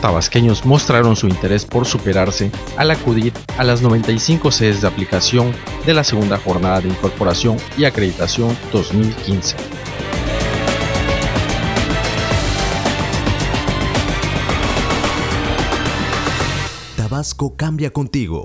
tabasqueños mostraron su interés por superarse al acudir a las 95 sedes de aplicación de la segunda jornada de incorporación y acreditación 2015. Tabasco cambia contigo.